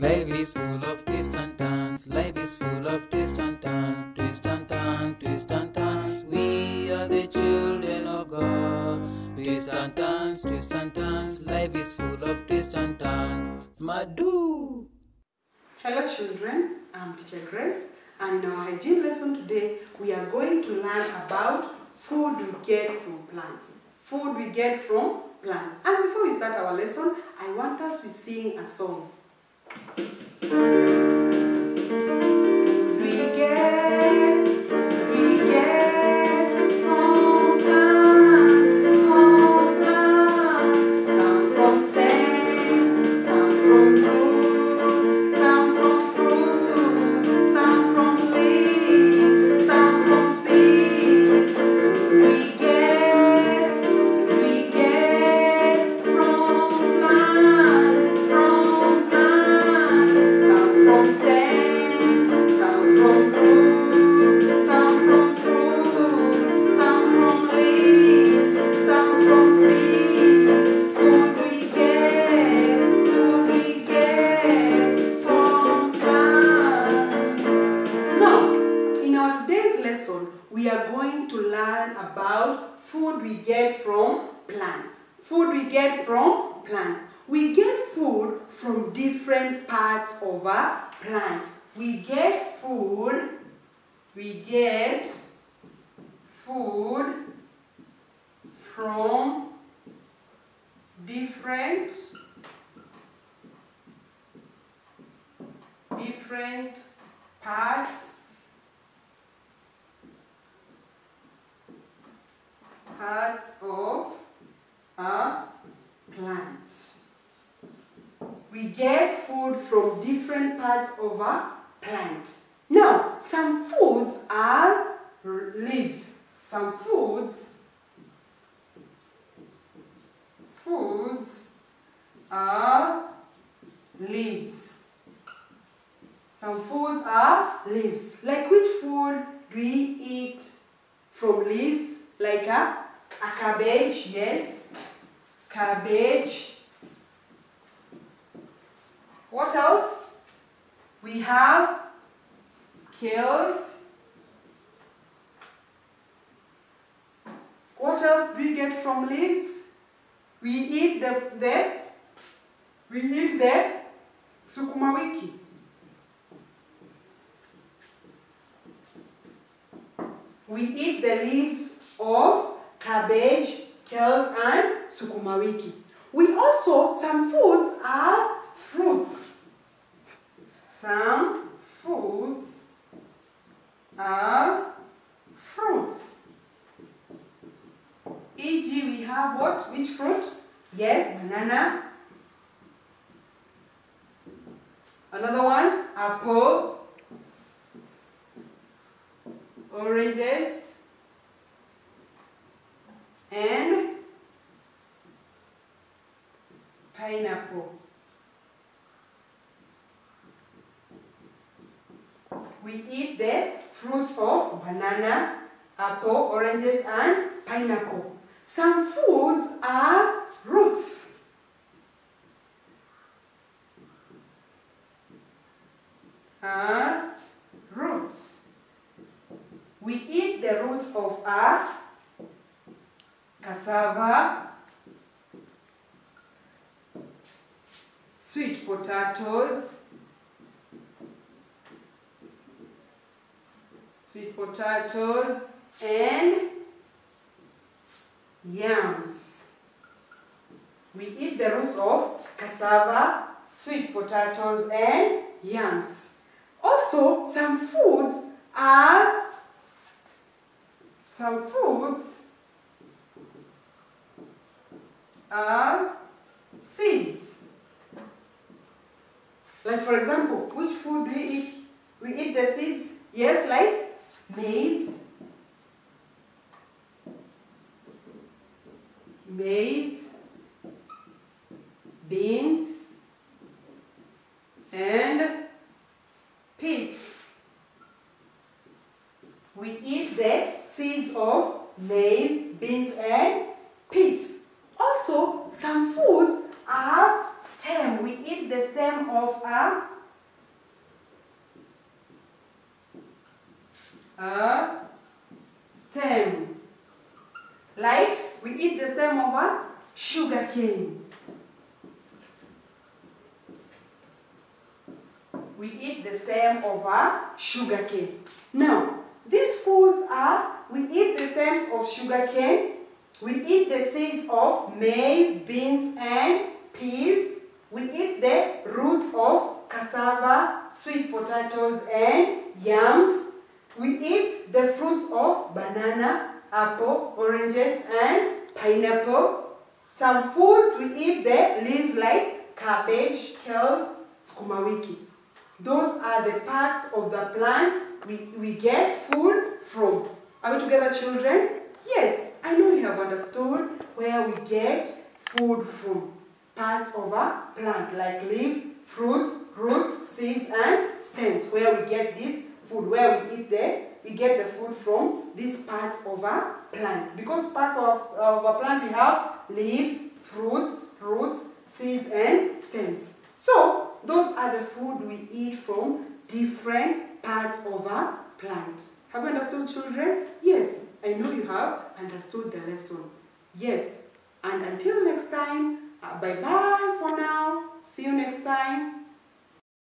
Life is full of twists and turns. Life is full of twists and turns. Twist and turns. twist and turns. We are the children of God. Twist and turns, twist and turns. Life is full of twists and turns. Smart Edoo. Hello children, I'm Teacher Grace and in our hygiene lesson today we are going to learn about food we get from plants. Food we get from plants. And before we start our lesson, I want us to sing a song thank you food we get from plants. Food we get from plants. We get food from different parts of a plant. We get food, we get food from different different parts parts of a plant. We get food from different parts of a plant. Now, some foods are leaves. Some foods foods are leaves. Some foods are leaves. Like which food do we eat from leaves? Like a, a cabbage, yes. Cabbage. What else? We have kales. What else do we get from leaves? We eat the, the we eat the sukuma wiki. We eat the leaves of cabbage, kales, and sukuma wiki. We also, some foods are fruits. Some foods are fruits. E.g., we have what? Which fruit? Yes, banana. Another one, apple. Oranges. And pineapple. We eat the fruits of banana, apple, oranges, and pineapple. Some foods are roots. Are roots. We eat the roots of a cassava, sweet potatoes, sweet potatoes, and yams. We eat the roots of cassava, sweet potatoes, and yams. Also, some foods are some foods are seeds. Like for example, which food do we eat? We eat the seeds. Yes, like maize, maize, beans, and peas. We eat the seeds of maize, beans, and peas. Also, some foods are stem. We eat the stem of a a stem. Like we eat the stem of a sugar cane. We eat the stem of a sugar cane. Now, these foods are we eat the stems of sugar cane, we eat the seeds of maize, beans, and peas. We eat the roots of cassava, sweet potatoes, and yams. We eat the fruits of banana, apple, oranges, and pineapple. Some foods we eat the leaves like cabbage, kales, sukuma wiki. Those are the parts of the plant we, we get food from. Are we together, children? Yes, I know you have understood where we get food from. Parts of a plant like leaves, fruits, roots, seeds, and stems. Where we get this food, where we eat the, we get the food from these parts of a plant. Because parts of, of a plant we have leaves, fruits, roots, seeds, and stems. So those are the food we eat from different parts of a plant. Have you understood, children? Yes, I know you have understood the lesson. Yes, and until next time, uh, bye bye for now. See you next time.